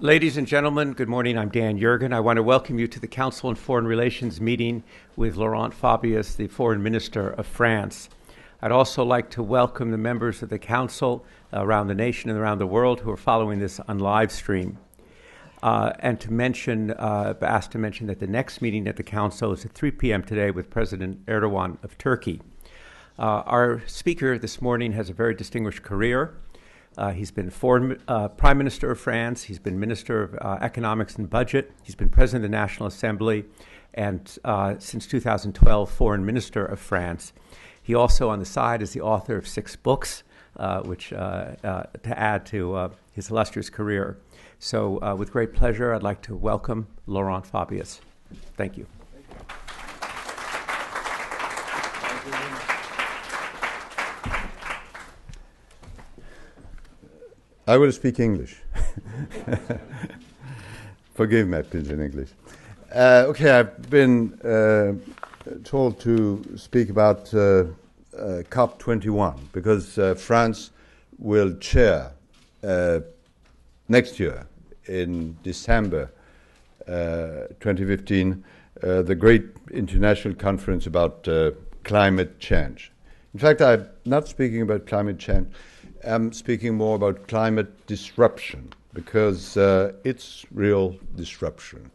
Ladies and gentlemen, good morning. I'm Dan Yergin. I want to welcome you to the Council on Foreign Relations meeting with Laurent Fabius, the Foreign Minister of France. I'd also like to welcome the members of the Council around the nation and around the world who are following this on live stream. Uh, and to mention, uh, asked to mention that the next meeting at the Council is at 3 p.m. today with President Erdogan of Turkey. Uh, our speaker this morning has a very distinguished career. Uh, he's been foreign, uh, Prime Minister of France. He's been Minister of uh, Economics and Budget. He's been President of the National Assembly, and uh, since 2012, Foreign Minister of France. He also, on the side, is the author of six books, uh, which uh, to add to his illustrious career. So, with great pleasure, I'd like to welcome Laurent Fabius. Thank you. I will speak English. Forgive my pidgin English. Uh, okay, I've been uh, told to speak about uh, uh COP21 because uh, France will chair uh, next year in December 2015 the great international conference about climate change. In fact, I'm not speaking about climate change am speaking more about climate disruption because uh, it's real disruption.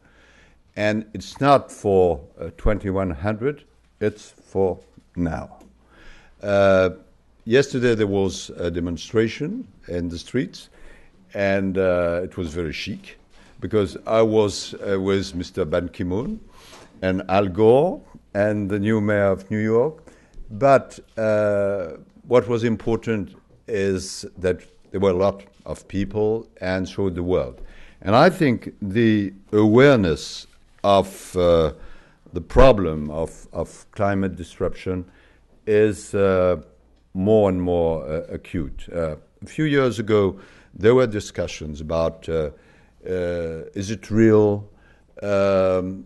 And it's not for uh, 2100, it's for now. Uh, yesterday there was a demonstration in the streets, and uh, it was very chic because I was uh, with Mr. Ban Ki moon and Al Gore and the new mayor of New York. But uh, what was important is that there were a lot of people and showed the world. And I think the awareness of uh, the problem of, of climate disruption is uh, more and more uh, acute. Uh, a few years ago, there were discussions about uh, uh, is it real um,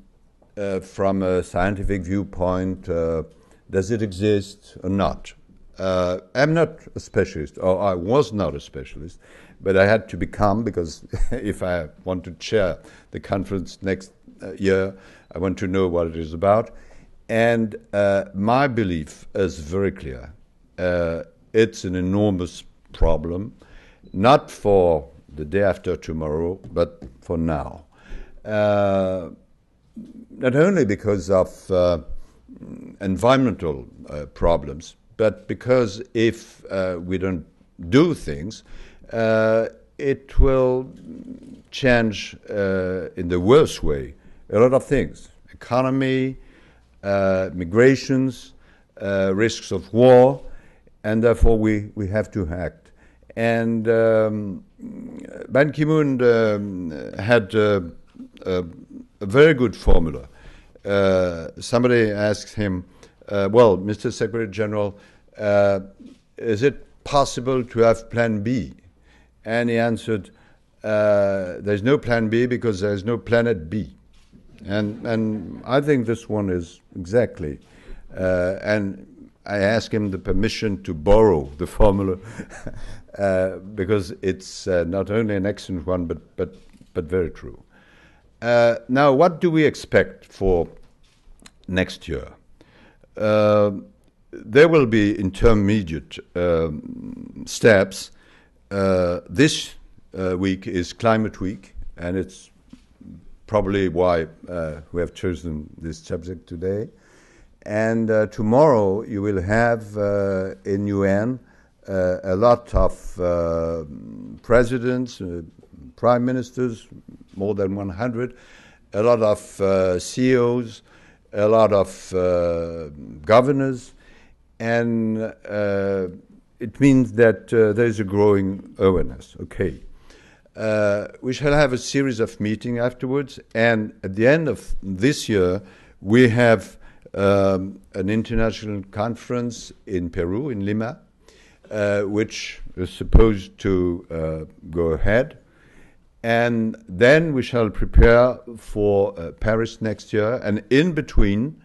from a scientific viewpoint, does it exist or not? Uh, I'm not a specialist, or I was not a specialist, but I had to become because if I want to chair the conference next uh, year, I want to know what it is about. And uh, my belief is very clear. Uh, it's an enormous problem, not for the day after tomorrow, but for now. Uh, not only because of uh, environmental problems, but because if uh, we don't do things, uh, it will change uh, in the worst way a lot of things economy, uh, migrations, uh, risks of war, and therefore we, we have to act. And um, Ban Ki moon um, had a, a, very good formula. somebody asked him, uh, well, Mr. Secretary General, uh, is it possible to have Plan B? And he answered, uh, there's no Plan B because there's no Planet B. And, and I think this one is exactly. Uh, and I asked him the permission to borrow the formula uh, because it's uh, not only an excellent one, but, but, but very true. now, what do we expect for next year? Uh, there will be intermediate um, steps. Uh, this uh, week is Climate Week, and it's probably why uh, we have chosen this subject today. And uh, tomorrow you will have uh, in UN a lot of presidents, prime ministers, more than 100, a lot of CEOs, a lot of uh, governors, and uh, it means that uh, there is a growing awareness. Okay. Uh, we shall have a series of meetings afterwards, and at the end of this year, we have um, an international conference in Peru, in Lima, uh, which is supposed to uh, go ahead. And then we shall prepare for uh, Paris next year. And in between,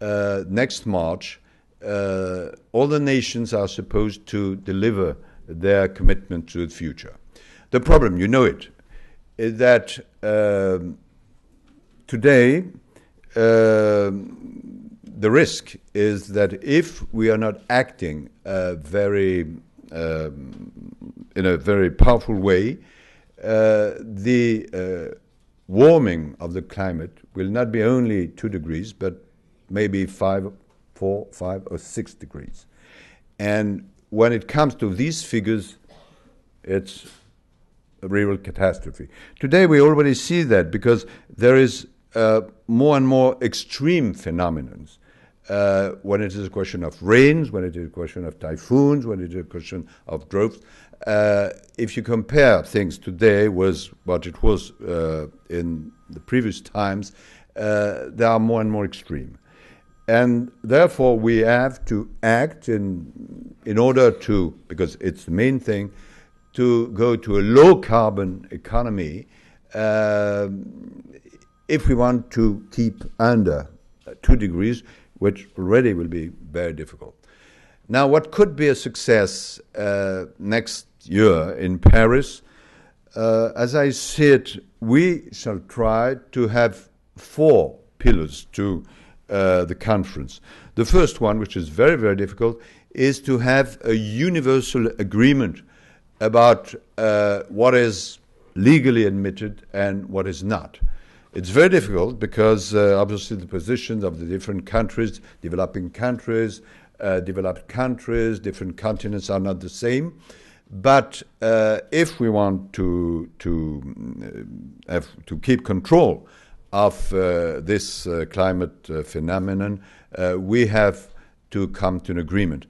uh, next March, uh, all the nations are supposed to deliver their commitment to the future. The problem, you know it, is that um, today um, the risk is that if we are not acting uh, very um, in a very powerful way, the uh, warming of the climate will not be only two degrees, but maybe five, four, five, or six degrees. And when it comes to these figures, it's a real catastrophe. Today, we already see that because there is uh, more and more extreme phenomenons. Uh, when it is a question of rains, when it is a question of typhoons, when it is a question of droughts. Uh, if you compare things today with what it was uh, in the previous times, uh, they are more and more extreme. And therefore, we have to act in, in order to, because it's the main thing, to go to a low carbon economy uh, if we want to keep under two degrees, which already will be very difficult. Now, what could be a success uh, next year in Paris? Uh, as I it, we shall try to have four pillars to uh, the conference. The first one, which is very, very difficult, is to have a universal agreement about uh, what is legally admitted and what is not. It's very difficult because uh, obviously the positions of the different countries, developing countries, uh, developed countries, different continents are not the same. But uh, if we want to to uh, have to keep control of uh, this uh, climate phenomenon, we have to come to an agreement.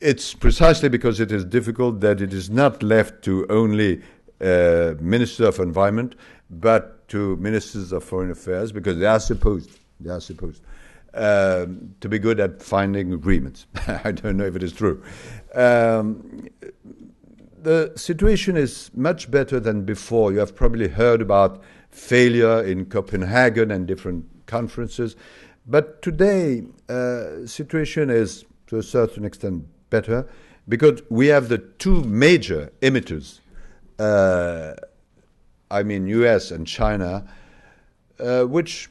It's precisely because it is difficult that it is not left to only Minister of Environment, but to ministers of foreign affairs because they are supposed they are supposed um, to be good at finding agreements. I don't know if it is true. Um, the situation is much better than before. You have probably heard about failure in Copenhagen and different conferences, but today uh, situation is to a certain extent better because we have the two major emitters. Uh, I mean US and China, uh, which,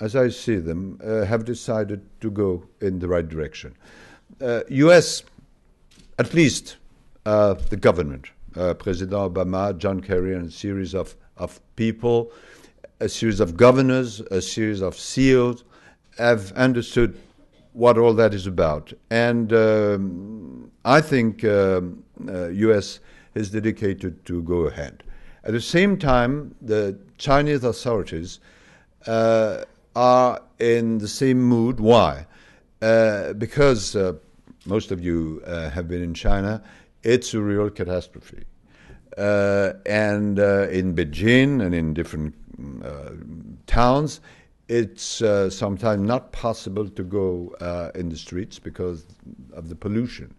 as I see them, uh, have decided to go in the right direction. Uh, US, at least uh, the government, uh, President Obama, John Kerry, and a series of, of people, a series of governors, a series of CEOs, have understood what all that is about. And um, I think um, uh, US is dedicated to go ahead. At the same time, the Chinese authorities uh, are in the same mood. Why? Uh, because uh, most of you uh, have been in China, it's a real catastrophe. Uh, and uh, in Beijing and in different towns, it's sometimes not possible to go in the streets because of the pollution.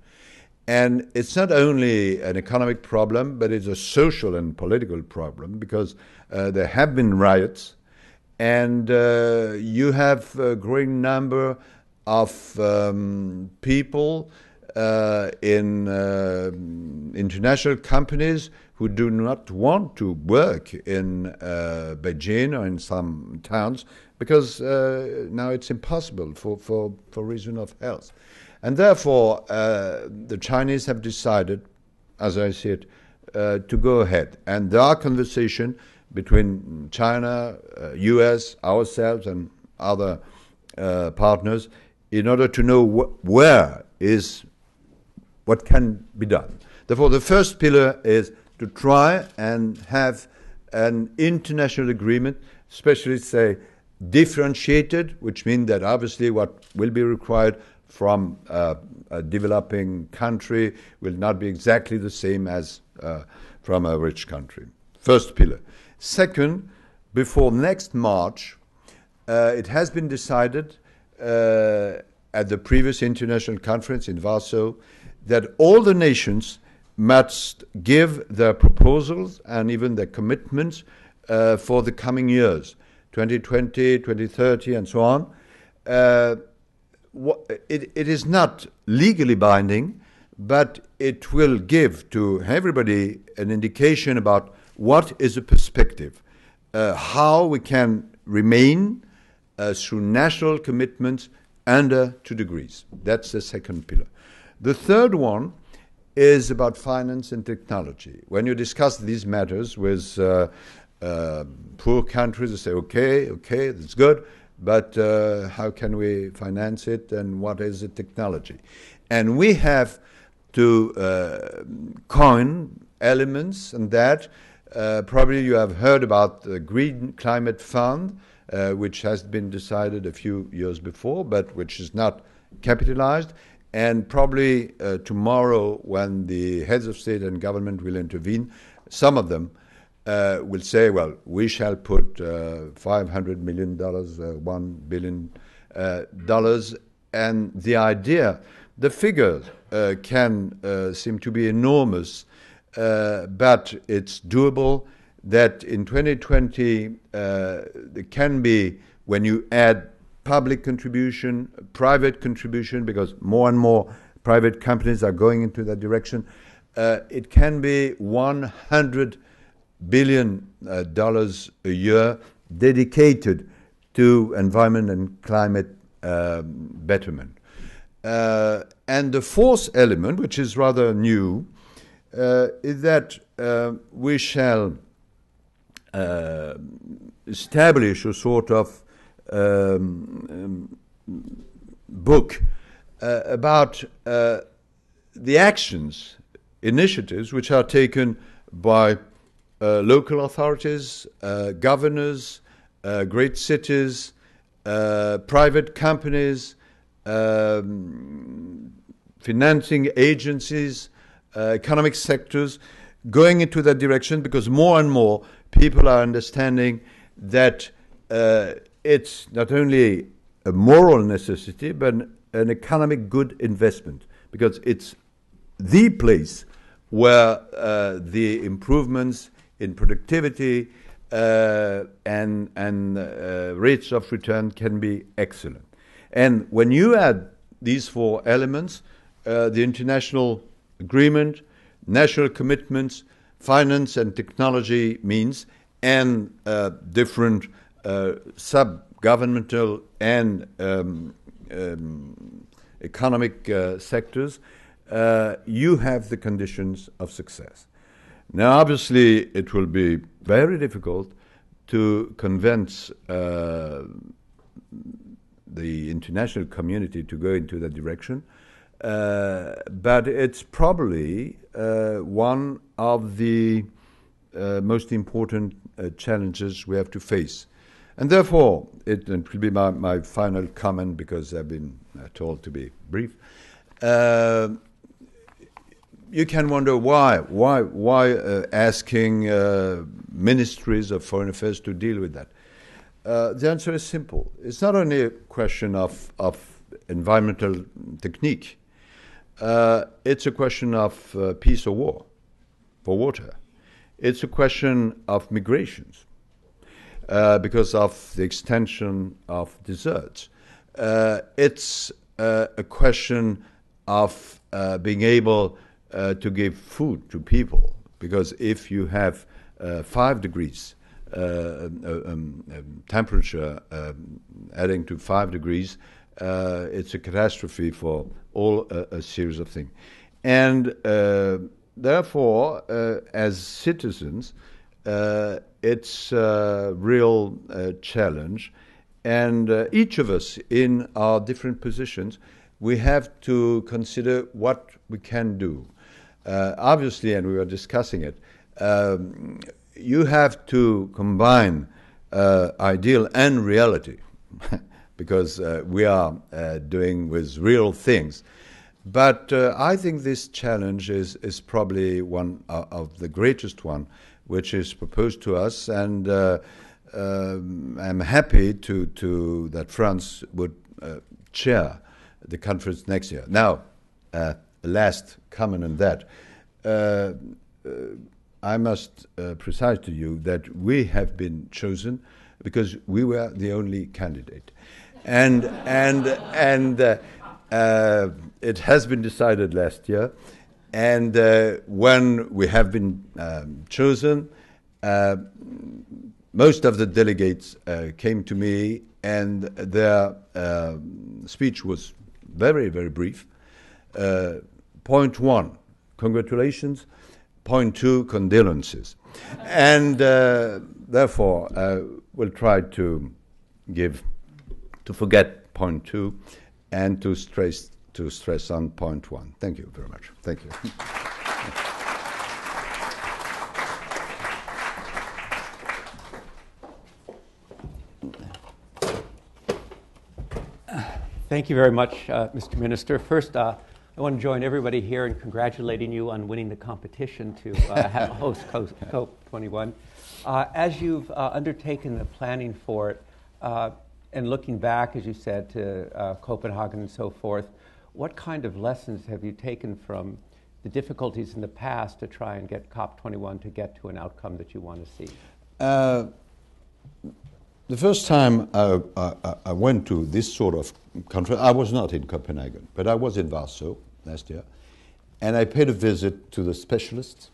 And it's not only an economic problem, but it's a social and political problem because uh, there have been riots, and uh, you have a growing number of um, people uh, in uh, international companies who do not want to work in uh, Beijing or in some towns because uh, now it's impossible for, for, for reason of health. And therefore, uh, the Chinese have decided, as I see it, uh, to go ahead. And there are conversations between China, uh, US, ourselves, and other uh, partners in order to know wh- where is what can be done. Therefore, the first pillar is to try and have an international agreement, especially say differentiated, which means that obviously what will be required from uh, a developing country will not be exactly the same as uh, from a rich country. First pillar. Second, before next March, uh, it has been decided uh, at the previous international conference in Warsaw that all the nations must give their proposals and even their commitments uh, for the coming years 2020, 2030, and so on uh, it, it is not legally binding, but it will give to everybody an indication about what is a perspective, uh, how we can remain uh, through national commitments under two degrees. That's the second pillar. The third one is about finance and technology. When you discuss these matters with uh, uh, poor countries, they say, okay, okay, that's good, but uh, how can we finance it and what is the technology? And we have to uh, coin elements and that. Uh, probably you have heard about the Green Climate Fund, uh, which has been decided a few years before, but which is not capitalized. And probably uh, tomorrow, when the heads of state and government will intervene, some of them will say, well, we shall put uh, $500 million, uh, $1 billion. and the idea, the figures can seem to be enormous, but it's doable that in 2020 uh, there can be, when you add public contribution, private contribution, because more and more private companies are going into that direction, uh, it can be 100 billion uh, dollars a year dedicated to environment and climate um, betterment. Uh, and the fourth element, which is rather new, uh, is that uh, we shall uh, establish a sort of um, um, book uh, about the actions, initiatives which are taken by local authorities, uh, governors, uh, great cities, private companies, um, financing agencies, economic sectors, going into that direction because more and more people are understanding that uh, it's not only a moral necessity, but an, an, economic good investment, because it's the place where uh, the improvements in productivity uh, and, and uh, rates of return can be excellent. And when you add these four elements, uh, the international agreement, national commitments, finance and technology means, and uh, different uh, sub governmental and um, um, economic uh, sectors, you have the conditions of success. Now, obviously, it will be very difficult to convince uh, the international community to go into that direction. Uh, but it's probably uh, one of the uh, most important uh, challenges we have to face. And therefore, it, it will be my, my, final comment because I've been uh, told to be brief. You can wonder why, why, why asking ministries of foreign affairs to deal with that. the answer is simple. It's not only a question of, of environmental technique uh, it's a question of uh, peace or war for water. It's a question of migrations uh, because of the extension of deserts. Uh, it's uh, a question of uh, being able to give food to people because if you have five degrees um, um, temperature um, adding to five degrees, uh, it's a catastrophe for all a, series of things. And uh, therefore, uh, as citizens, uh, it's a real uh, challenge. And uh, each of us, in our different positions, we have to consider what we can do. Obviously, and we were discussing it, um, you have to combine ideal and reality. because uh, we are uh, doing with real things. But uh, I think this challenge is, is probably one of the greatest one which is proposed to us, and uh, um, I'm happy to, to that France would uh, chair the conference next year. Now, uh, last comment on that. I must precise to you that we have been chosen because we were the only candidate and and and uh, uh, it has been decided last year. And uh, when we have been um, chosen, uh, most of the delegates uh, came to me, and their uh, speech was very, very brief. Uh, point one, congratulations. Point two, condolences. and uh, therefore, uh, we'll try to give, to forget point two, and to stress to stress on point one. Thank you very much. Thank you. Thank you very much, uh, Mr. Minister. First, uh, I want to join everybody here in congratulating you on winning the competition to uh, host COP21. Uh, as you've uh, undertaken the planning for it, uh, and looking back, as you said, to Copenhagen and so forth, what kind of lessons have you taken from the difficulties in the past to try and get COP21 to get to an outcome that you want to see? The first time I, I, I, went to this sort of country, I was not in Copenhagen, but I was in Warsaw last year, and I paid a visit to the specialists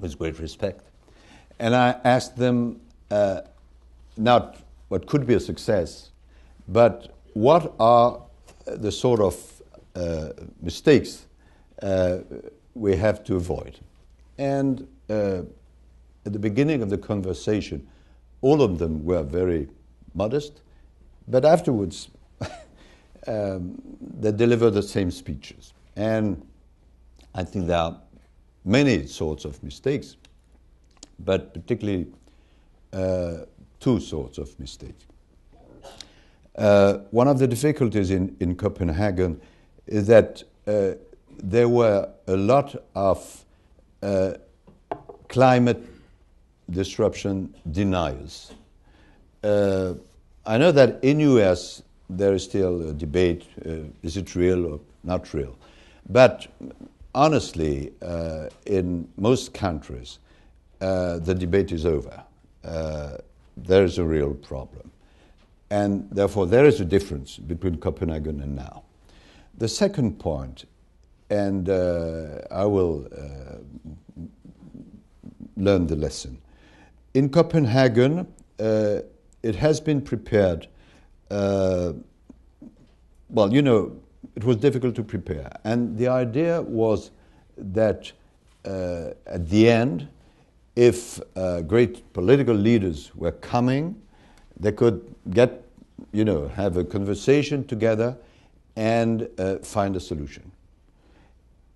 with great respect. And I asked them uh, not what could be a success, but what are the sort of uh, mistakes uh, we have to avoid. And uh, at the beginning of the conversation, all of them were very modest, but afterwards um, they delivered the same speeches. And I think there are many sorts of mistakes, but particularly uh, two sorts of mistakes. Uh, one of the difficulties in, in Copenhagen is that uh, there were a lot of uh, climate disruption deniers. Uh, I know that in US there is still a debate: uh, is it real or not real? But honestly, uh, in most countries, uh, the debate is over. Uh, there is a real problem, and therefore there is a difference between Copenhagen and now. The second point, and uh, I will learn the lesson in Copenhagen, uh, it has been prepared. Uh, well, you know, it was difficult to prepare. And the idea was that uh, at the end, if uh, great political leaders were coming, they could get, you know, have a conversation together and uh, find a solution.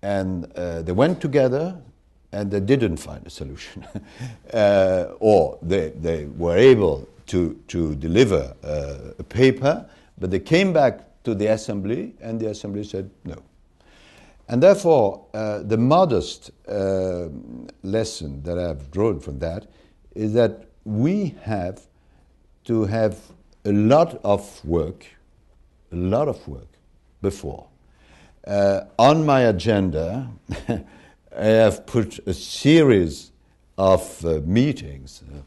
And uh, they went together, and they didn't find a solution. uh, or they, they were able to, to deliver uh, a paper, but they came back to the assembly, and the assembly said no. And therefore, uh, the modest uh, lesson that I've drawn from that is that we have to have a lot of work, a lot of work before. Uh, on my agenda, I have put a series of uh, meetings, uh,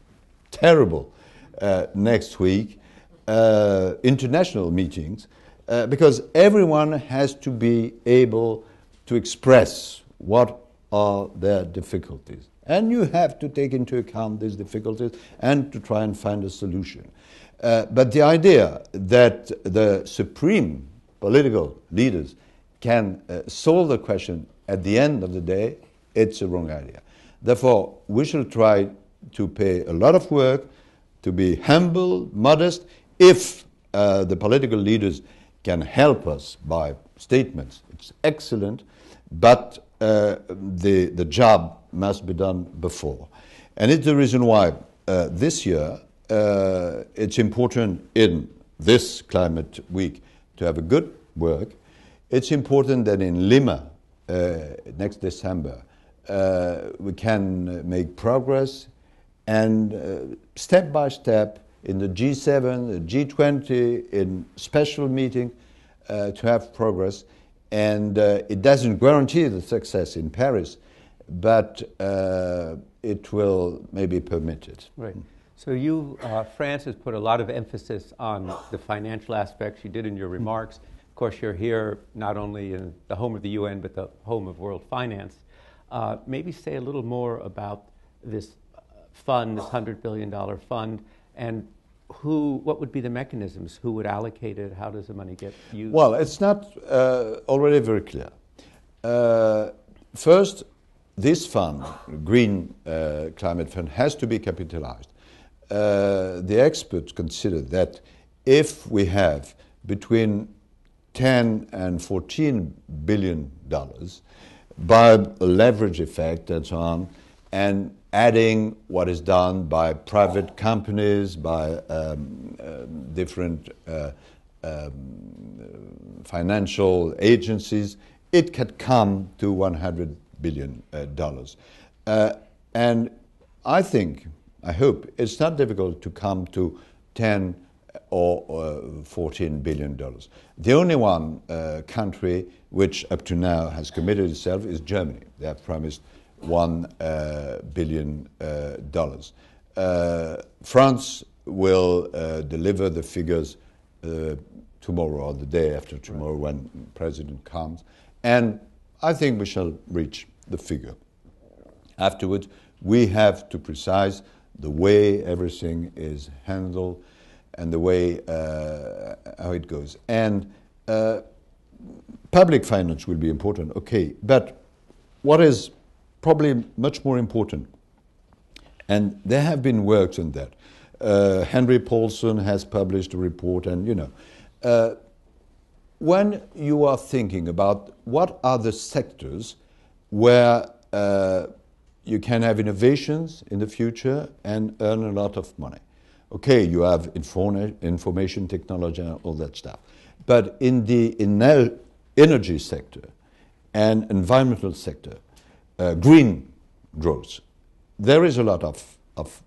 terrible, uh, next week, uh, international meetings, uh, because everyone has to be able to express what are their difficulties. And you have to take into account these difficulties and to try and find a solution. Uh, but the idea that the supreme political leaders can solve the question at the end of the day, it's a wrong idea. Therefore, we should try to pay a lot of work, to be humble, modest. If uh, the political leaders can help us by statements, it's excellent, but uh, the, the job must be done before. And it's the reason why uh, this year uh, it's important in this climate week to have a good work. It's important that in Lima, uh, next December, uh, we can make progress and uh, step by step in the G7, the G20, in special meeting uh, to have progress. And it doesn't guarantee the success in Paris, but it will maybe permit it. Right. So you, uh, France, has put a lot of emphasis on the financial aspects. You did in your remarks. Of course, you're here not only in the home of the UN, but the home of world finance. Uh, maybe say a little more about this fund, this $100 billion fund, and who, what would be the mechanisms? Who would allocate it? How does the money get used? Well, it's not uh, already very clear. Uh, first, this fund, Green uh, Climate Fund, has to be capitalized. Uh, the experts consider that if we have between 10 and 14 billion dollars by leverage effect and so on, and adding what is done by private companies, by um, uh, different uh, um, financial agencies, it could come to 100 billion uh, dollars. Uh, and I think, I hope, it's not difficult to come to 10 or, 14 billion dollars. The only one uh, country which up to now has committed itself is Germany. They have promised one uh, billion uh, dollars. Uh, France will uh, deliver the figures tomorrow or the day after tomorrow when President comes, and I think we shall reach the figure. Afterwards, we have to precise the way everything is handled and the way uh, how it goes. And uh, public finance will be important, okay, but what is probably much more important, and there have been works on that. Uh, Henry Paulson has published a report, and you know, uh, when you are thinking about what are the sectors where uh, you can have innovations in the future and earn a lot of money. Okay, you have information technology and all that stuff. But in the energy sector and environmental sector, uh, green growth, there is a lot of, of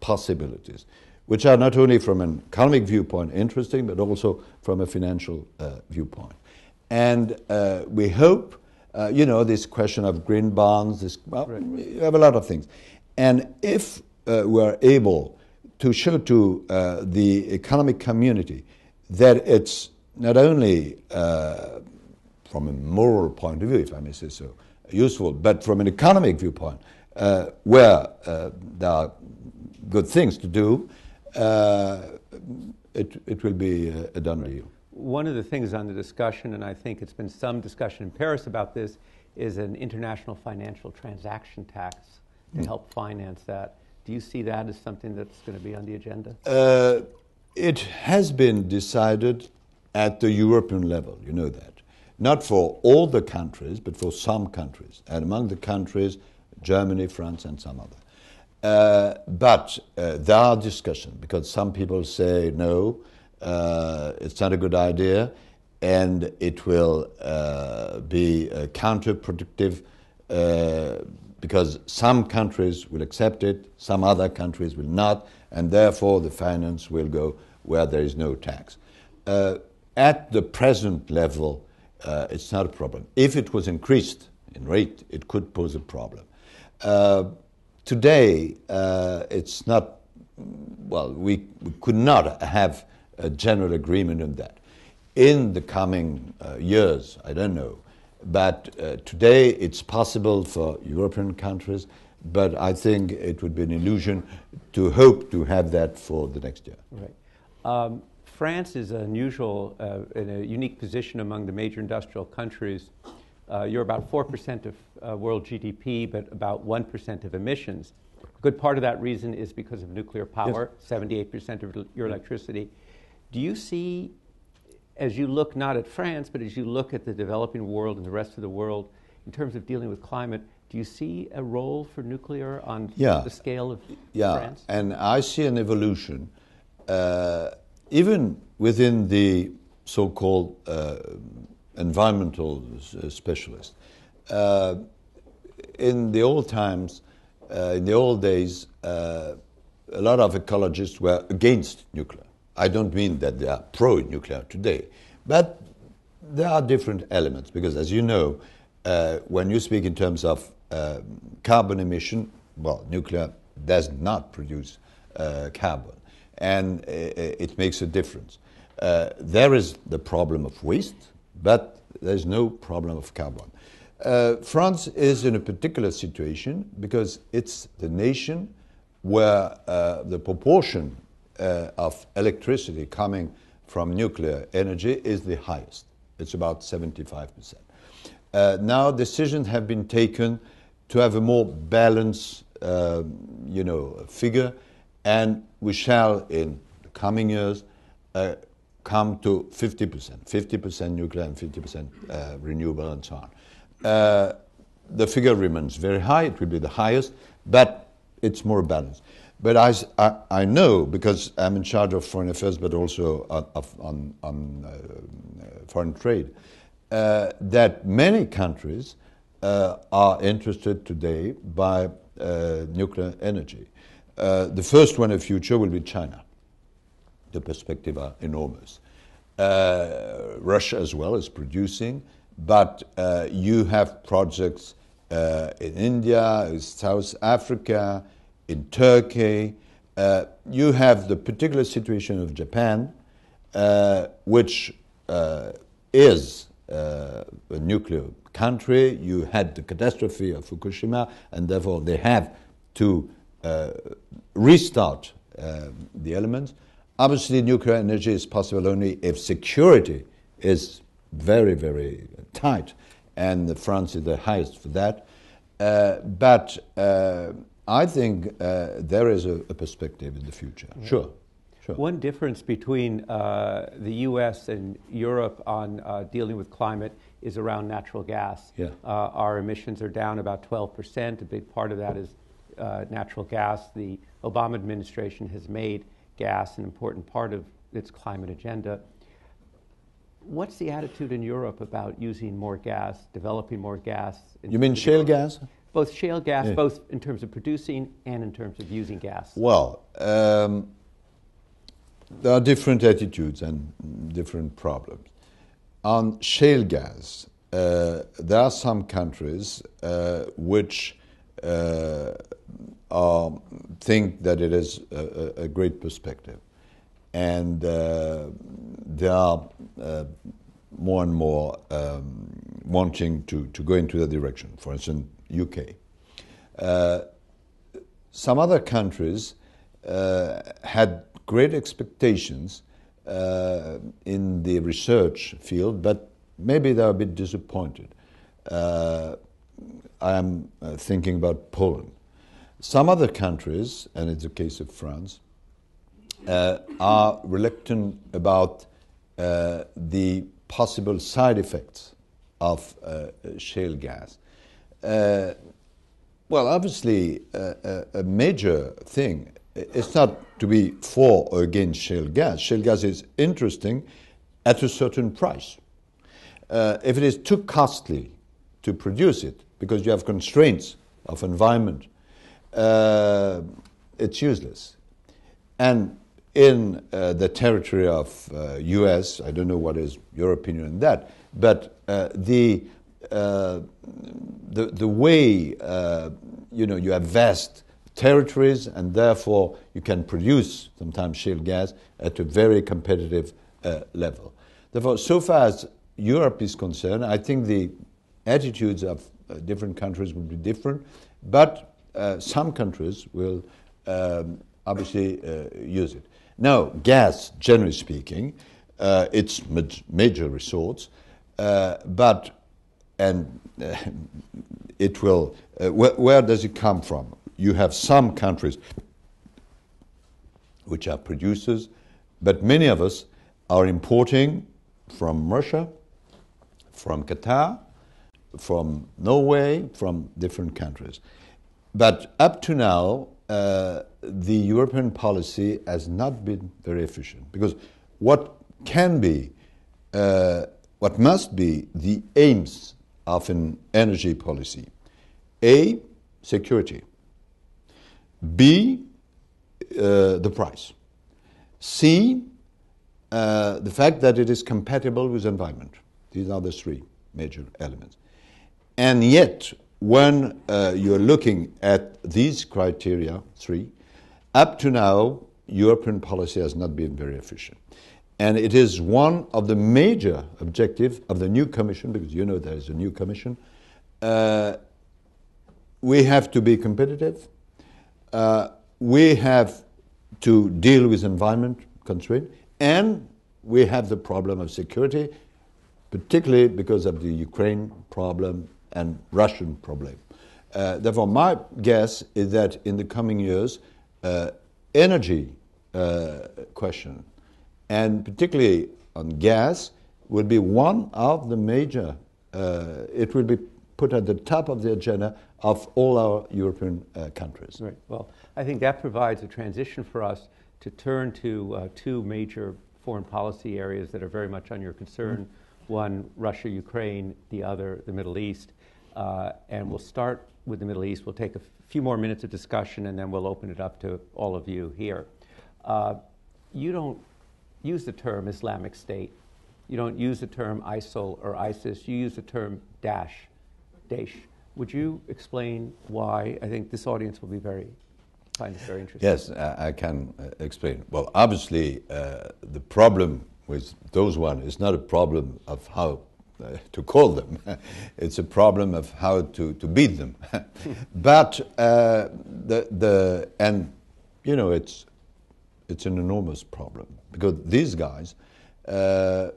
possibilities, which are not only from an economic viewpoint interesting, but also from a financial uh, viewpoint. And uh, we hope, uh, you know, this question of green bonds, this, well, right. you have a lot of things. And if uh, we're able to show to uh, the economic community that it's not only uh, from a moral point of view, if I may say so, useful, but from an economic viewpoint, uh, where uh, there are good things to do, uh, it, it will be uh, a done deal. One of the things on the discussion, and I think it's been some discussion in Paris about this, is an international financial transaction tax to mm. help finance that. Do you see that as something that's going to be on the agenda? Uh, it has been decided at the European level, you know that. Not for all the countries, but for some countries. And among the countries, Germany, France, and some other. Uh, but uh, there are discussions because some people say no, uh, it's not a good idea, and it will uh, be uh, counterproductive uh, because some countries will accept it, some other countries will not, and therefore the finance will go where there is no tax. Uh, at the present level, uh, it's not a problem. If it was increased in rate, it could pose a problem. Uh, today, uh, it's not, well, we, we, could not have a general agreement on that. In the coming uh, years, I don't know, but uh, today it's possible for European countries, but I think it would be an illusion to hope to have that for the next year. Right. Um, France is unusual, uh, in a unique position among the major industrial countries. Uh, you're about 4% of uh, world GDP, but about 1% of emissions. A good part of that reason is because of nuclear power, yes. 78% of your electricity. Do you see as you look not at France, but as you look at the developing world and the rest of the world in terms of dealing with climate, do you see a role for nuclear on yeah. the scale of yeah. France? and I see an evolution, uh, even within the so-called uh, environmental uh, specialists. Uh, in the old times, uh, in the old days, uh, a lot of ecologists were against nuclear. I don't mean that they are pro nuclear today, but there are different elements because, as you know, uh, when you speak in terms of uh, carbon emission, well, nuclear does not produce uh, carbon, and uh, it makes a difference. Uh, there is the problem of waste, but there's no problem of carbon. Uh, France is in a particular situation because it's the nation where uh, the proportion uh, of electricity coming from nuclear energy is the highest. It's about 75%. Uh, now decisions have been taken to have a more balanced, uh, you know, figure, and we shall, in the coming years, uh, come to 50%, 50% nuclear and 50% uh, renewable and so on. Uh, the figure remains very high, it will be the highest, but it's more balanced. But I, I, I know, because I'm in charge of foreign affairs, but also on, on, on uh, foreign trade, uh, that many countries uh, are interested today by uh, nuclear energy. Uh, the first one of future will be China. The perspectives are enormous. Uh, Russia as well is producing, but you have projects in India, in South Africa, in Turkey. Uh, you have the particular situation of Japan, uh, which uh, is uh, a nuclear country. You had the catastrophe of Fukushima, and therefore they have to uh, restart uh, the elements. Obviously, nuclear energy is possible only if security is very, very tight, and France is the highest for that. but I think uh, there is a, a, perspective in the future. Yeah. Sure. Sure. One difference between uh, the U.S. and Europe on uh, dealing with climate is around natural gas. Yeah. Uh, our emissions are down about 12%. A big part of that is uh, natural gas. The Obama administration has made gas an important part of its climate agenda. What's the attitude in Europe about using more gas, developing more gas? You mean shale gas? Both shale gas, yeah. both in terms of producing and in terms of using gas? Well, um, there are different attitudes and different problems. On shale gas, uh, there are some countries uh, which uh, are, think that it is a, a great perspective. And uh, there are uh, more and more um, wanting to, to go into that direction. For instance, UK. Uh, some other countries uh, had great expectations uh, in the research field, but maybe they're a bit disappointed. Uh, I'm uh, thinking about Poland. Some other countries, and it's the case of France, uh, are reluctant about the possible side effects of shale gas. Uh, well, obviously, a major thing it's not to be for or against shale gas. Shale gas is interesting at a certain price. Uh, if it is too costly to produce it because you have constraints of environment, uh, it's useless. And in uh, the territory of US, uh, I don't know what is your opinion on that, but uh, the uh, the, the way uh, you know you have vast territories and therefore you can produce sometimes shale gas at a very competitive uh, level. Therefore, so far as Europe is concerned, I think the attitudes of uh, different countries will be different, but uh, some countries will um, obviously use it. Now, gas, generally speaking, it's major resource, but and uh, it will. Uh, wh- where does it come from? You have some countries which are producers, but many of us are importing from Russia, from Qatar, from Norway, from different countries. But up to now, uh, the European policy has not been very efficient because what can be, uh, what must be the aims of an energy policy. A, security. B, uh, the price. C, uh, the fact that it is compatible with environment. These are the three major elements. And yet, when uh, you're looking at these criteria, three, up to now, European policy has not been very efficient. And it is one of the major objectives of the new commission, because you know there is a new commission. Uh, we have to be competitive. Uh, we have to deal with environment constraint, and we have the problem of security, particularly because of the Ukraine problem and Russian problem. Uh, therefore, my guess is that in the coming years, uh, energy uh, question, and particularly on gas, will be one of the major. Uh, it will be put at the top of the agenda of all our European uh, countries. Right. Well, I think that provides a transition for us to turn to uh, two major foreign policy areas that are very much on your concern. Mm-hmm. One, Russia, Ukraine, the other, the Middle East. Uh, and we'll start with the Middle East. We'll take a few more minutes of discussion and then we'll open it up to all of you here. Uh, you don't use the term Islamic State. You don't use the term ISIL or ISIS. You use the term Daesh. Daesh. Would you explain why? I think this audience will be very find this very interesting. Yes, I, I can uh, explain. Well, obviously, uh, the problem with those one is not a problem of how uh, to call them. it's a problem of how to, to beat them. but uh, the the and you know it's it's an enormous problem because these guys uh,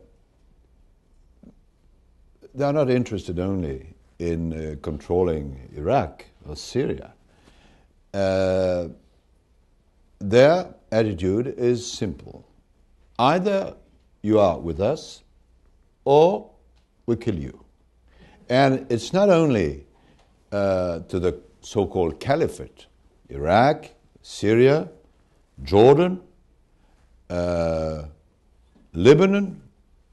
they are not interested only in uh, controlling Iraq or Syria. Uh, their attitude is simple. Either you are with us or we kill you. And it's not only uh, to the so called caliphate, Iraq, Syria, Jordan, uh, Lebanon,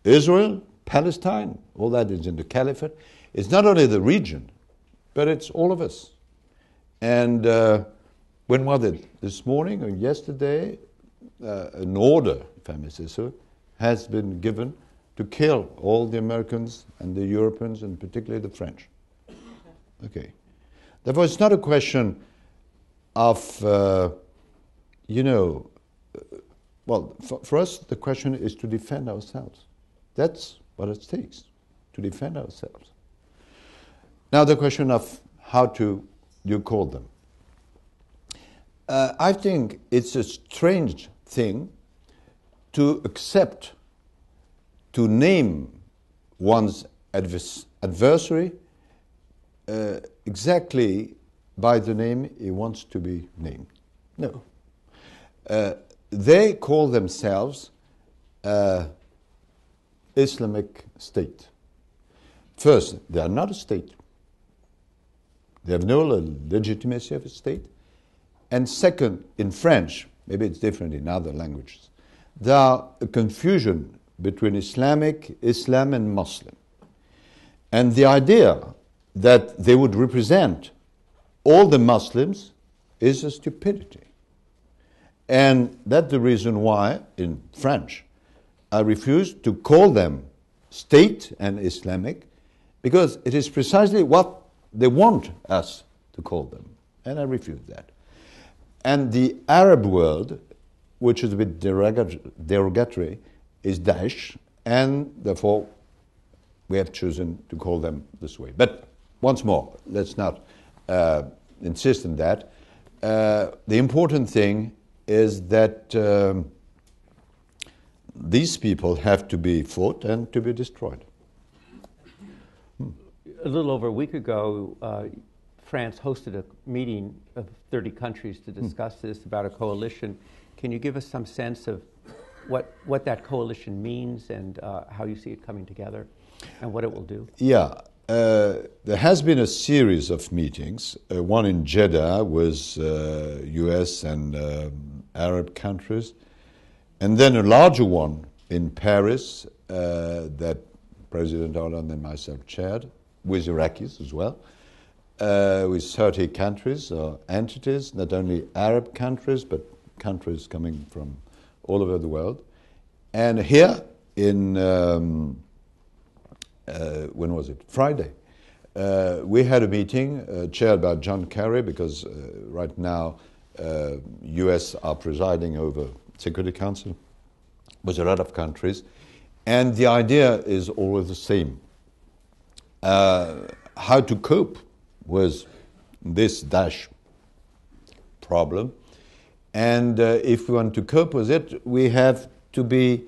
Israel, Palestine, all that is in the caliphate. It's not only the region, but it's all of us. And uh, when was it? This morning or yesterday, uh, an order, if I may say so, has been given to kill all the Americans and the Europeans, and particularly the French. Okay. Therefore, it's not a question of, uh, you know, well, for, for, us, the question is to defend ourselves. That's what it takes, to defend ourselves. Now, the question of how to you call them. Uh, I think it's a strange thing to accept, to name one's advers- adversary uh, exactly by the name he wants to be named. No. Uh, they call themselves uh, Islamic State. First, they are not a state. They have no legitimacy of a state. And second, in French, maybe it's different in other languages, there are a confusion between Islamic, Islam, and Muslim. And the idea that they would represent all the Muslims is a stupidity. And that's the reason why, in French, I refuse to call them state and Islamic, because it is precisely what they want us to call them. And I refuse that. And the Arab world, which is a bit derogatory, is Daesh, and therefore we have chosen to call them this way. But once more, let's not uh, insist on that. Uh, the important thing is that um, these people have to be fought and to be destroyed a little over a week ago, uh, France hosted a meeting of 30 countries to hmm. discuss this about a coalition. Can you give us some sense of what, what that coalition means and uh, how you see it coming together and what it will do? Yeah. Uh, there has been a series of meetings, uh, one in Jeddah with US uh, and um, Arab countries, and then a larger one in Paris uh, that President Hollande and myself chaired with Iraqis as well, uh, with 30 countries or entities, not only Arab countries, but countries coming from all over the world. And here in, um, uh, when was it? Friday. Uh, we had a meeting uh, chaired by John Kerry because uh, right now US uh, are presiding over Security Council with a lot of countries. And the idea is always the same uh, how to cope with this Daesh problem And uh, if we want to cope with it, we have to be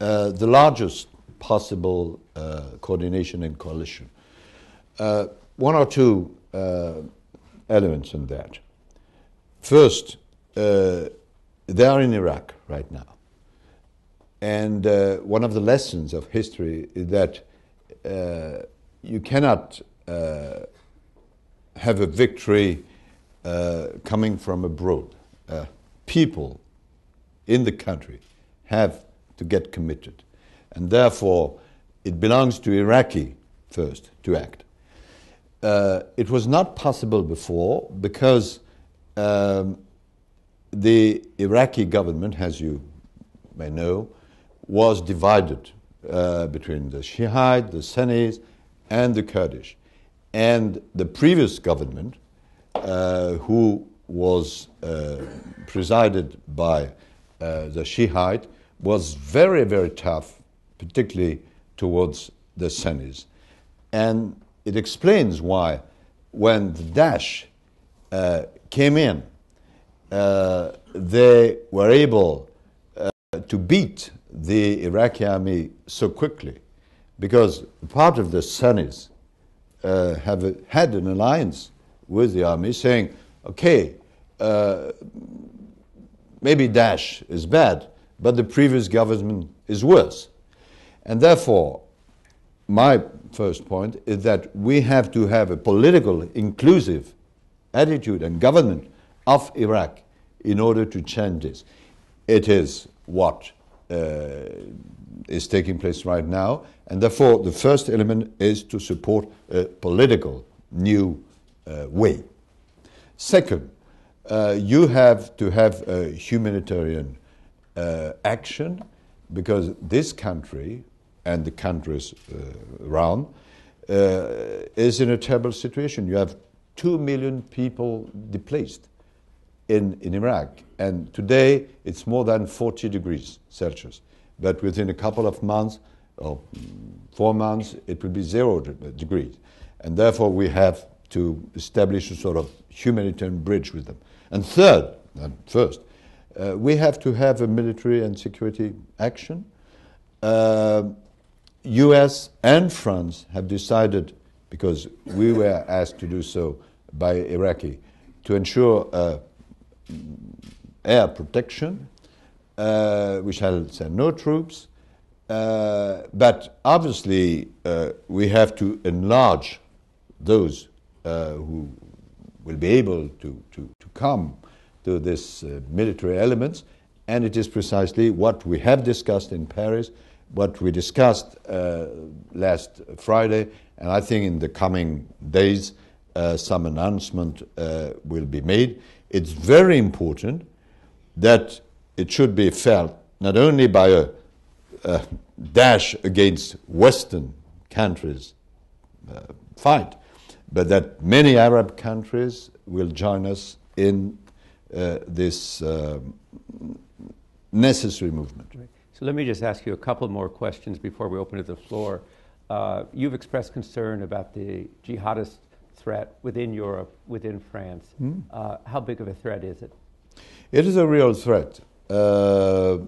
uh, the largest possible uh, coordination and coalition. Uh, one or two elements in that. First, uh, they are in Iraq right now. And uh, one of the lessons of history is that uh, you cannot uh, have a victory coming from abroad people in the country have to get committed. And therefore, it belongs to Iraqi first to act. Uh, it was not possible before because um, the Iraqi government, as you may know, was divided uh, between the Shiite, the Sunnis, and the Kurdish. And the previous government, uh, who was uh, presided by uh, the Shiite was very, very tough, particularly towards the Sunnis. And it explains why, when the Daesh uh, came in, uh, they were able uh, to beat the Iraqi army so quickly because part of the Sunnis uh, have had an alliance with the army saying, okay, uh, maybe Daesh is bad, but the previous government is worse. And therefore, my first point is that we have to have a political, inclusive attitude and government of Iraq in order to change this. It is what uh, is taking place right now, and therefore the first element is to support a political new uh, way. Second, uh, you have to have a humanitarian uh, action because this country and the countries uh, around uh, is in a terrible situation. You have two million people displaced in, in Iraq, and today it's more than 40 degrees Celsius. But within a couple of months, or four months, it will be zero degrees. And therefore, we have to establish a sort of humanitarian bridge with them. And third, and first, uh, we have to have a military and security action. Uh, US and France have decided, because we were asked to do so by Iraqi, to ensure uh, air protection. Uh, we shall send no troops. Uh, but obviously, uh, we have to enlarge those who will be able to, to, to come to this uh, military elements, and it is precisely what we have discussed in Paris, what we discussed uh, last Friday, and I think in the coming days uh, some announcement uh, will be made. It's very important that it should be felt not only by a, a dash against Western countries uh, fight, but that many Arab countries will join us in uh, this uh, necessary movement. So let me just ask you a couple more questions before we open to the floor. Uh, you've expressed concern about the jihadist threat within Europe, within France. Mm. Uh, how big of a threat is it? It is a real threat. Uh,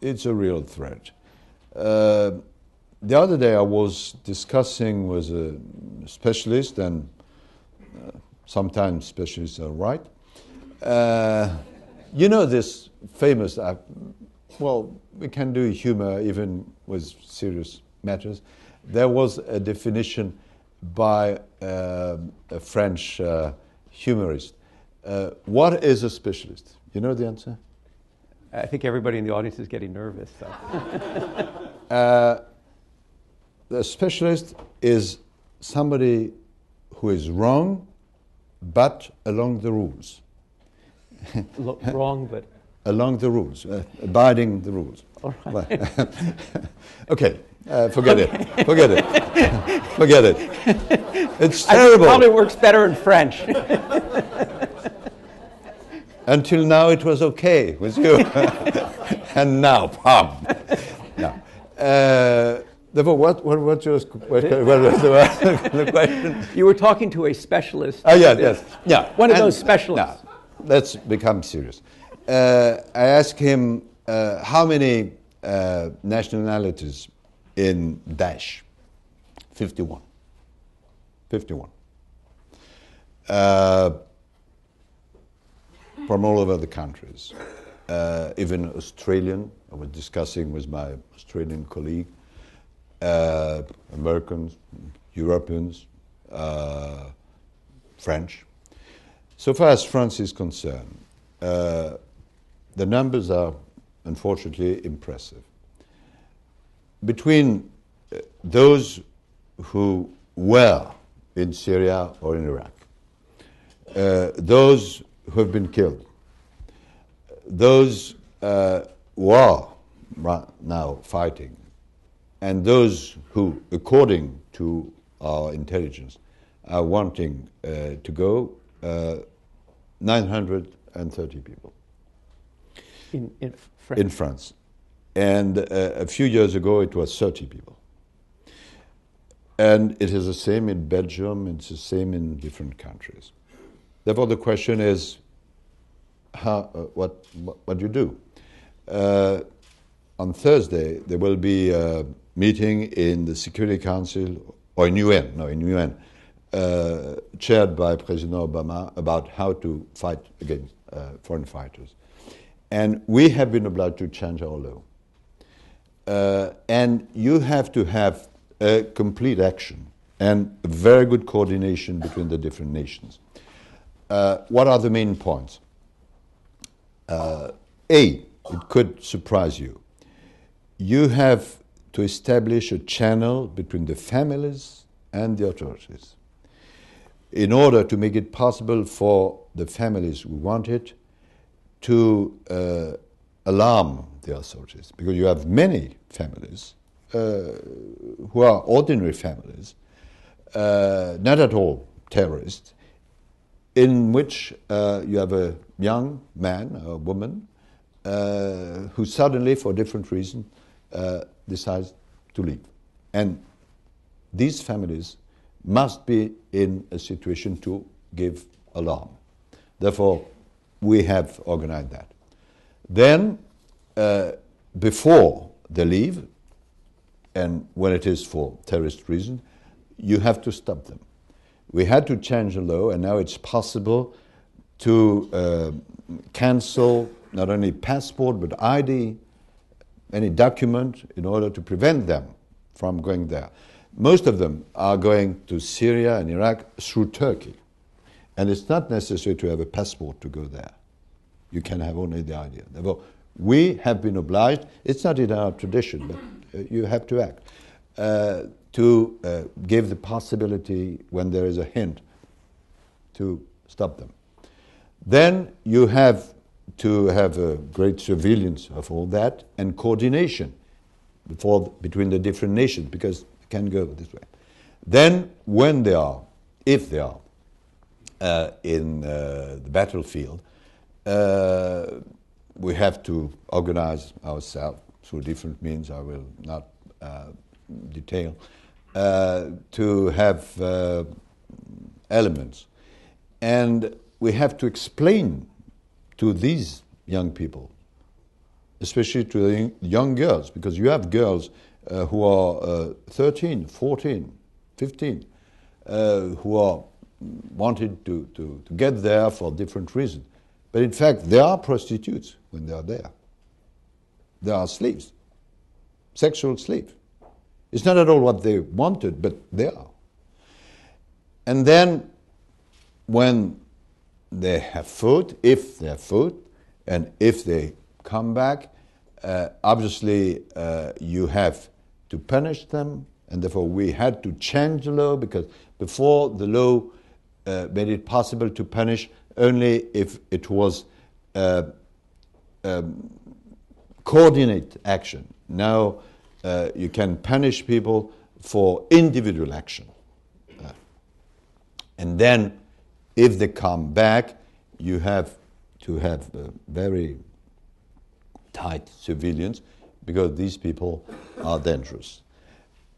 it's a real threat. Uh, the other day I was discussing with a specialist, and uh, sometimes specialists are right. Uh, you know this famous, uh, well, we can do humor even with serious matters. There was a definition by uh, a French uh, humorist. Uh, what is a specialist? You know the answer? I think everybody in the audience is getting nervous. So. The specialist is somebody who is wrong, but along the rules. wrong, but along the rules, uh, abiding the rules. All right. okay, uh, forget okay. it. Forget it. forget it. It's terrible. It probably works better in French. Until now, it was okay with you, and now, pam. No. Uh, Therefore, what, what, what's your question? what was the, question? You were talking to a specialist. Oh, yes, yes. Yeah. One of and, those specialists. let's become serious. Uh, I asked him uh, how many uh, nationalities in Daesh? 51. 51. Uh, from all over the countries. Uh, even Australian, I was discussing with my Australian colleague, uh, Americans, Europeans, uh, French. So far as France is concerned, uh, the numbers are unfortunately impressive. Between uh, those who were in Syria or in Iraq, uh, those who have been killed, those uh, who are right now fighting, and those who, according to our intelligence, are wanting uh, to go, uh, 930 people. In, in, France. in France. And uh, a few years ago, it was 30 people. And it is the same in Belgium, it's the same in different countries. Therefore, the question is how, uh, what, what, do you do? Uh, on Thursday, there will be a meeting in the Security Council, or in UN, no, in UN, uh, chaired by President Obama about how to fight against uh, foreign fighters. And we have been obliged to change our law. Uh, and you have to have a complete action and very good coordination between the different nations. Uh, what are the main points? Uh, a, it could surprise you. You have to establish a channel between the families and the authorities in order to make it possible for the families who want it to uh, alarm the authorities because you have many families uh, who are ordinary families, uh, not at all terrorists, in which uh, you have a young man, or woman, uh, who suddenly, for different reasons, uh, decides to leave. And these families must be in a situation to give alarm. Therefore, we have organized that. Then, uh, before they leave, and when it is for terrorist reasons, you have to stop them. We had to change the law, and now it's possible to uh, cancel not only passport but ID, any document, in order to prevent them from going there. Most of them are going to Syria and Iraq through Turkey. And it's not necessary to have a passport to go there. You can have only the ID. Therefore, we have been obliged, it's not in our tradition, but uh, you have to act, uh, to uh, give the possibility when there is a hint to stop them. Then you have to have a great surveillance of all that and coordination before, between the different nations because it can go this way. Then, when they are, if they are, uh, in uh, the battlefield, uh, we have to organize ourselves through different means I will not uh, detail uh, to have uh, elements. And we have to explain to these young people, especially to the young girls, because you have girls who are 13, 14, 15, who are wanted to, to, to get there for different reasons. But in fact, they are prostitutes when they are there. They are slaves, sexual slaves. It's not at all what they wanted, but they are. And then, when they have food, if they have food, and if they come back, uh, obviously uh, you have to punish them, and therefore we had to change the law because before the law uh, made it possible to punish only if it was uh, um, coordinate action. Now uh, you can punish people for individual action. Uh, and then if they come back, you have to have very tight surveillance because these people are dangerous,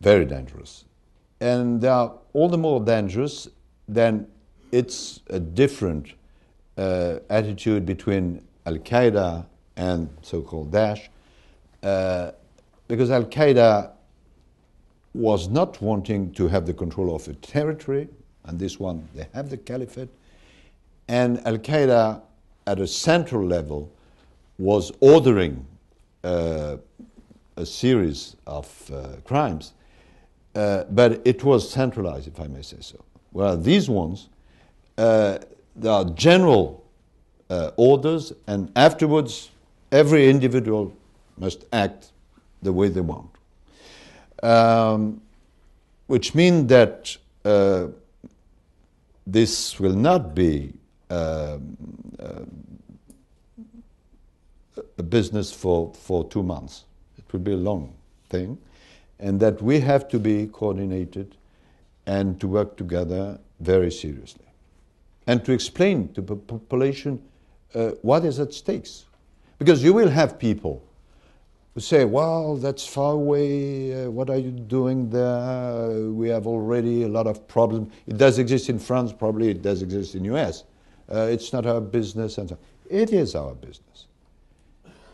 very dangerous. And they are all the more dangerous than it's a different uh, attitude between Al Qaeda and so called Daesh, uh, because Al Qaeda was not wanting to have the control of a territory, and this one they have the caliphate, and Al Qaeda at a central level was ordering uh, a series of uh, crimes, uh, but it was centralized, if I may say so. Well, these ones, uh, there are general uh, orders, and afterwards, every individual must act the way they want. Um, which means that uh, this will not be um, uh, a business for, for two months. It will be a long thing, and that we have to be coordinated and to work together very seriously. And to explain to the population uh, what is at stake. Because you will have people who say, well, that's far away, uh, what are you doing there? We have already a lot of problems. It does exist in France, probably it does exist in US. Uh, it's not our business and so. It is our business.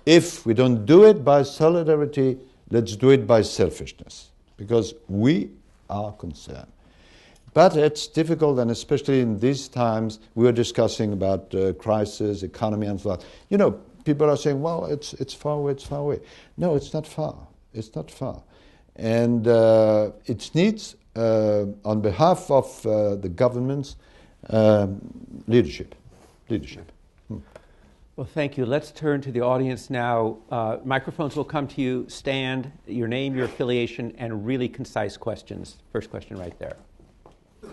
If we don't do it by solidarity, let's do it by selfishness, because we are concerned. But it's difficult, and especially in these times, we are discussing about uh, crisis, economy, and so on. You know, people are saying, well, it's, it's far away, it's far away. No, it's not far. It's not far. And uh, it needs, uh, on behalf of uh, the governments, um, leadership. Leadership. Hmm. Well, thank you. Let's turn to the audience now. Uh, microphones will come to you. Stand, your name, your affiliation, and really concise questions. First question right there. Uh,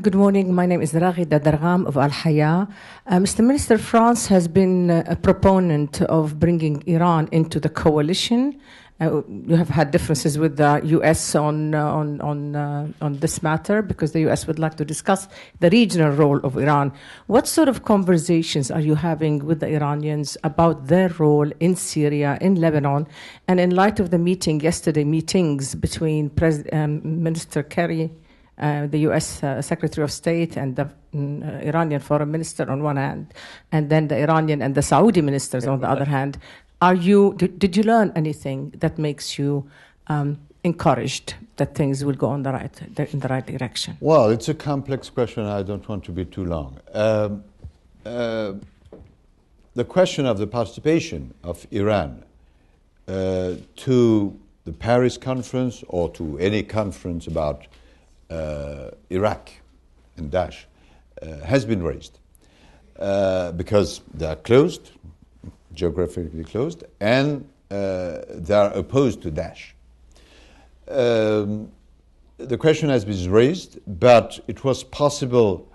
good morning. My name is Raghida Dergham of Al Haya. Uh, Mr. Minister, France has been uh, a proponent of bringing Iran into the coalition. Uh, you have had differences with the U.S. on uh, on on uh, on this matter because the U.S. would like to discuss the regional role of Iran. What sort of conversations are you having with the Iranians about their role in Syria, in Lebanon, and in light of the meeting yesterday, meetings between Pres- um, Minister Kerry uh, the U.S. Uh, Secretary of State and the mm, Iranian Foreign Minister on one hand, and then the Iranian and the Saudi ministers on the other hand. Are you? Did, did you learn anything that makes you um, encouraged that things will go on the right in the right direction? Well, it's a complex question. I don't want to be too long. Um, uh, the question of the participation of Iran uh, to the Paris conference or to any conference about Iraq and Daesh uh, has been raised uh, because they are closed, geographically closed, and they are opposed to Daesh. Um, the question has been raised, but it was possible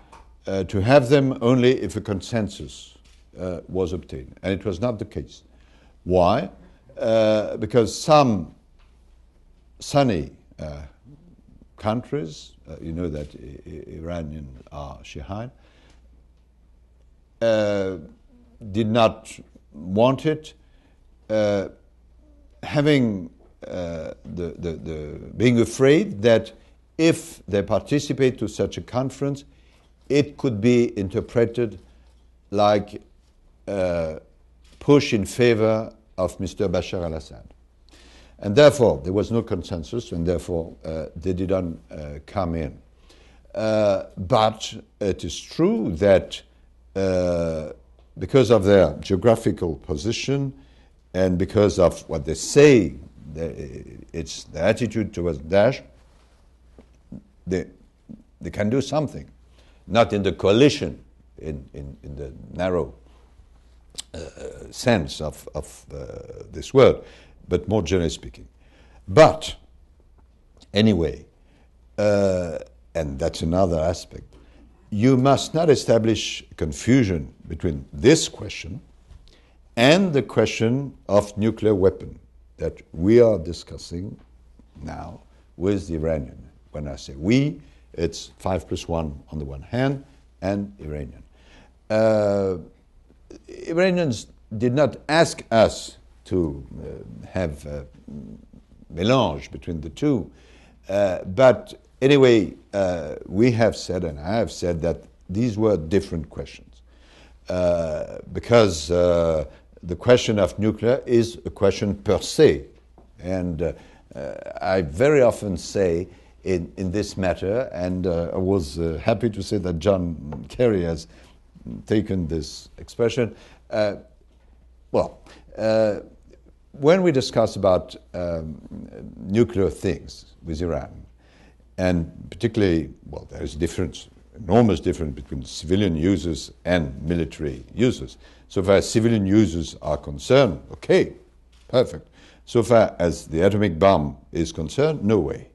uh, to have them only if a consensus uh, was obtained. And it was not the case. Why? Uh, because some Sunni countries, uh, you know that Iranian are Shiite, uh, did not want it, uh, having uh, the, the, the, being afraid that if they participate to such a conference, it could be interpreted like uh, push in favor of Mr. Bashar al-Assad. And therefore, there was no consensus, and therefore, uh, they didn't uh, come in. Uh, but it is true that uh, because of their geographical position and because of what they say, it's the attitude towards Daesh, they, they can do something. Not in the coalition, in, in, in the narrow uh, sense of, of uh, this word, but more generally speaking. But anyway, uh, and that's another aspect, you must not establish confusion between this question and the question of nuclear weapon that we are discussing now with the Iranian. When I say we, it's five plus one on the one hand and Iranian. Uh, Iranians did not ask us to uh, have a melange between the two. Uh, but anyway, uh, we have said, and I have said, that these were different questions. Uh, because uh, the question of nuclear is a question per se. And uh, I very often say in, in this matter, and I was happy to say that John Kerry has taken this expression. well, when we discuss about um, nuclear things with Iran, and particularly, well, there is a difference, enormous difference between civilian users and military users. So far as civilian users are concerned, okay, perfect. So far as the atomic bomb is concerned, no way.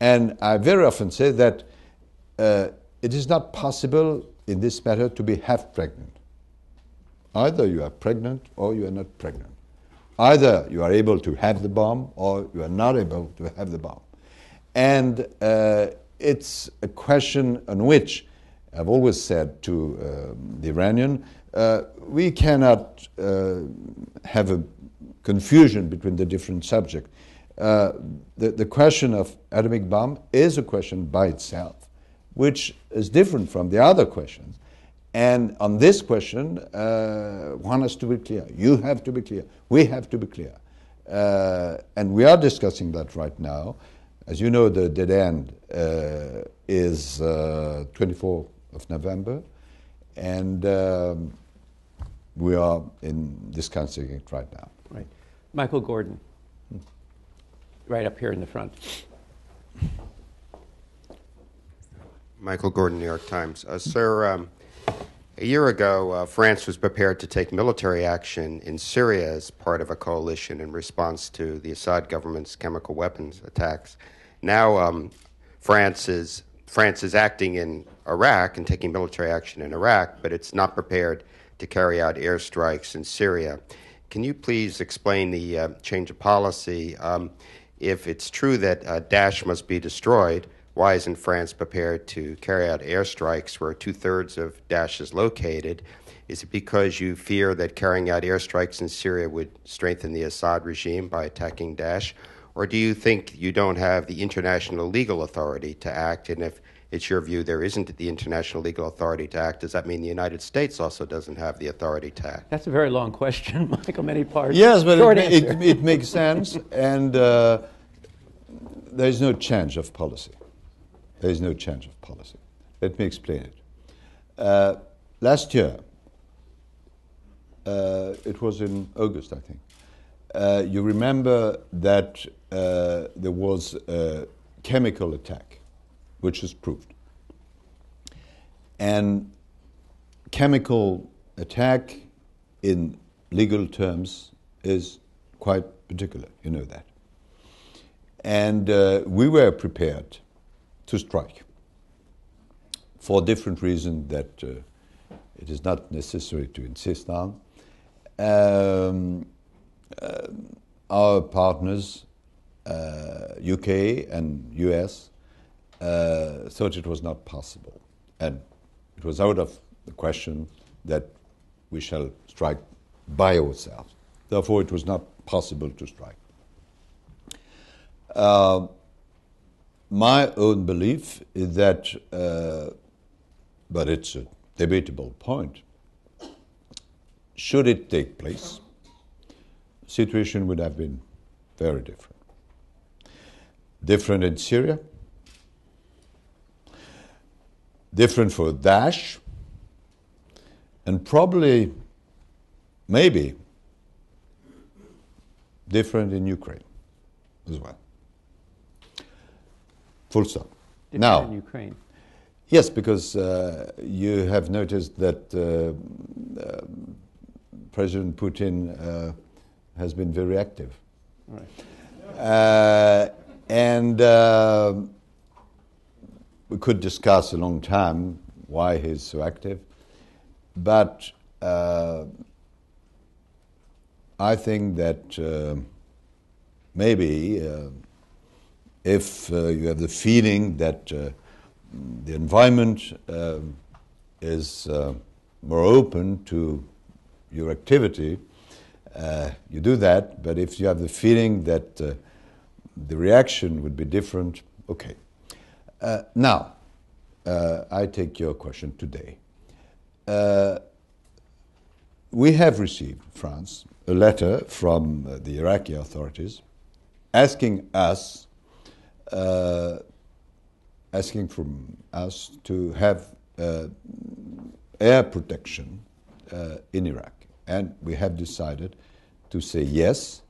And I very often say that uh, it is not possible in this matter to be half pregnant. Either you are pregnant or you are not pregnant. Either you are able to have the bomb or you are not able to have the bomb. And uh, it's a question on which I've always said to uh, the Iranian, uh, we cannot uh, have a confusion between the different subjects. Uh, the, the question of atomic bomb is a question by itself, which is different from the other questions. And on this question, uh, one has to be clear. You have to be clear. We have to be clear. and we are discussing that right now. As you know, the dead end uh, is uh, 24th of November, and um, we are in discussing it right now. Right. Michael Gordon, right up here in the front. Michael Gordon, New York Times. Uh, sir, um, a year ago, uh, France was prepared to take military action in Syria as part of a coalition in response to the Assad government's chemical weapons attacks. Now, um, France is France is acting in Iraq and taking military action in Iraq, but it's not prepared to carry out airstrikes in Syria. Can you please explain the uh, change of policy? Um, if it's true that uh, Daesh must be destroyed, why isn't France prepared to carry out airstrikes where two thirds of Daesh is located? Is it because you fear that carrying out airstrikes in Syria would strengthen the Assad regime by attacking Daesh? Or do you think you don't have the international legal authority to act? And if it's your view there isn't the international legal authority to act, does that mean the United States also doesn't have the authority to act? That's a very long question, Michael, many parts. Yes, but it, it, it, makes sense, and uh, there is no change of policy. There is no change of policy. Let me explain it. Uh, last year, uh, it was in August, I think. Uh, you remember that uh, there was a chemical attack, which is proved. And chemical attack in legal terms is quite particular, you know that. And uh, we were prepared to strike for different reasons that uh, it is not necessary to insist on. Um, uh, our partners, UK uh, and US, uh, thought it was not possible. And it was out of the question that we shall strike by ourselves. Therefore, it was not possible to strike. My own belief is that, uh, but it's a debatable point, should it take place, situation would have been very different. Different in Syria, different for Daesh, and probably, maybe, different in Ukraine as well. Full stop. Different now, in Ukraine. Yes, because uh, you have noticed that uh, uh, President Putin uh, has been very active. Right. Uh, and uh, we could discuss a long time why he's so active, but uh, I think that uh, maybe uh, if uh, you have the feeling that the environment is more open to your activity, uh, you do that, but if you have the feeling that uh, the reaction would be different, okay. Uh, now, uh, I take your question today. Uh, we have received, France, a letter from uh, the Iraqi authorities asking us, uh, asking from us to have uh, air protection uh, in Iraq. And we have decided to say yes,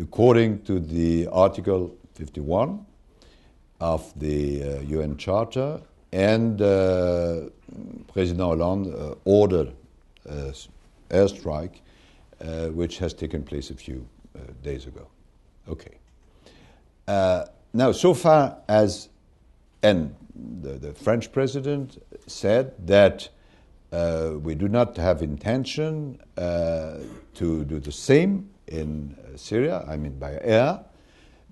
according to the Article 51 of the UN Charter and uh, President Hollande uh, ordered uh, airstrike, uh, which has taken place a few uh, days ago. Okay. Uh, now, so far as, and the, the French president said that we do not have intention to do the same in Syria, I mean by air,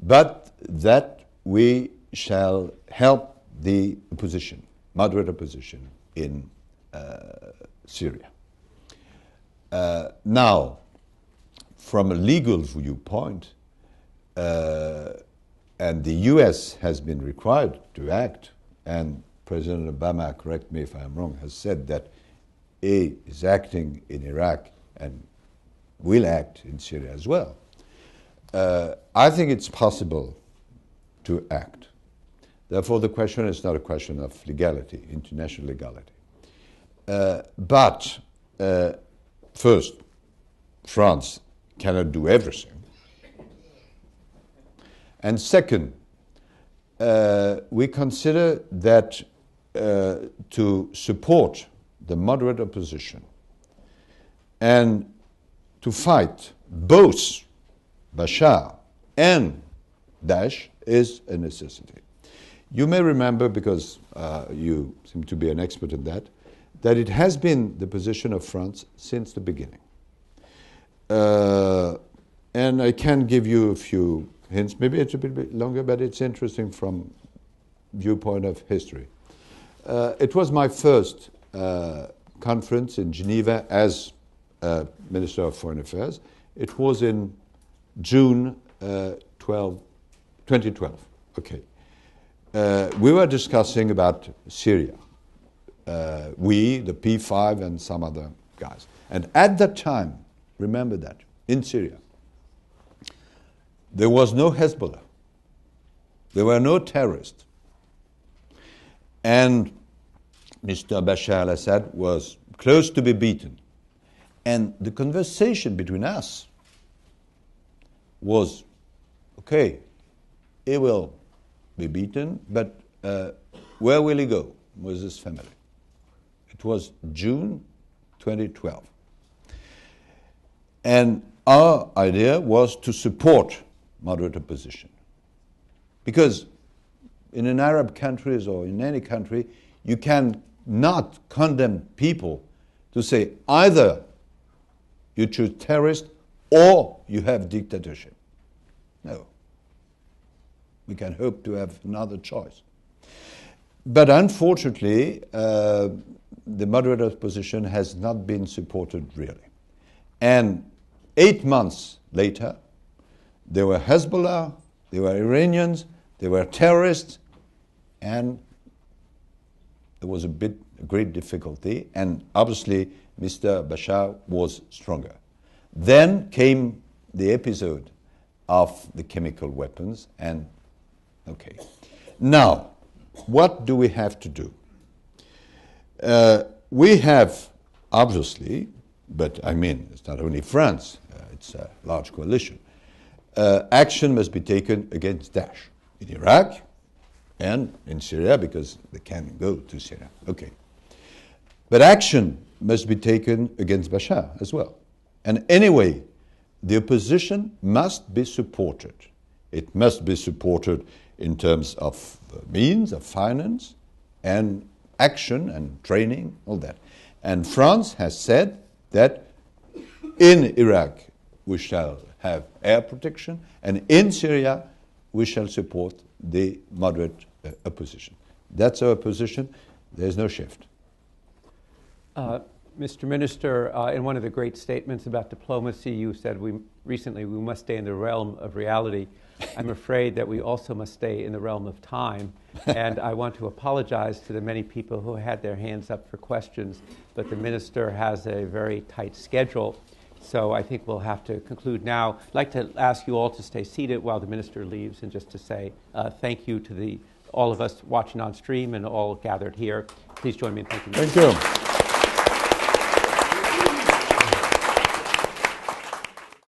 but that we shall help the opposition, moderate opposition in uh, Syria. Uh, now, from a legal viewpoint, uh, and the US has been required to act, and President Obama, correct me if I'm wrong, has said that he is acting in Iraq and will act in Syria as well. Uh, I think it's possible to act. Therefore, the question is not a question of legality, international legality. Uh, but uh, first, France cannot do everything. And second, uh, we consider that uh, to support the moderate opposition and to fight both Bashar and Daesh is a necessity. You may remember, because uh, you seem to be an expert in that, that it has been the position of France since the beginning. Uh, and I can give you a few hints. Maybe it's a bit longer, but it's interesting from viewpoint of history. Uh, it was my first uh, conference in Geneva as uh, Minister of Foreign Affairs. It was in June uh, 12, 2012. Okay uh, we were discussing about Syria. Uh, we, the P5, and some other guys. And at that time, remember that, in Syria, there was no Hezbollah, there were no terrorists. And Mr. Bashar al Assad was close to be beaten. And the conversation between us was okay, he will be beaten, but uh, where will he go with his family? It was June 2012. And our idea was to support moderate opposition. Because in an Arab countries or in any country, you can not condemn people to say either you choose terrorist or you have dictatorship. No we can hope to have another choice. But unfortunately, uh, the moderate opposition has not been supported really. And eight months later, there were Hezbollah, there were Iranians, there were terrorists, and there was a bit a great difficulty. And obviously, Mr. Bashar was stronger. Then came the episode of the chemical weapons, and Okay. Now, what do we have to do? Uh, we have, obviously, but I mean, it's not only France, uh, it's a large coalition. Uh, action must be taken against Daesh in Iraq and in Syria because they can't go to Syria. Okay. But action must be taken against Bashar as well. And anyway, the opposition must be supported. It must be supported in terms of means, of finance, and action and training, all that. And France has said that in Iraq we shall have air protection, and in Syria we shall support the moderate uh, opposition. That's our position. There's no shift. Uh, Mr. Minister, uh, in one of the great statements about diplomacy, you said we recently we must stay in the realm of reality. I'm afraid that we also must stay in the realm of time. and I want to apologize to the many people who had their hands up for questions, but the minister has a very tight schedule. So I think we'll have to conclude now. I'd like to ask you all to stay seated while the minister leaves and just to say uh, thank you to the, all of us watching on stream and all gathered here. Please join me in thanking the Thank you.